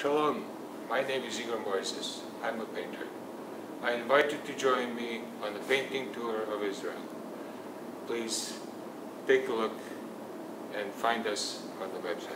Shalom, my name is Igor Mojzes. I'm a painter. I invite you to join me on the painting tour of Israel. Please take a look and find us on the website.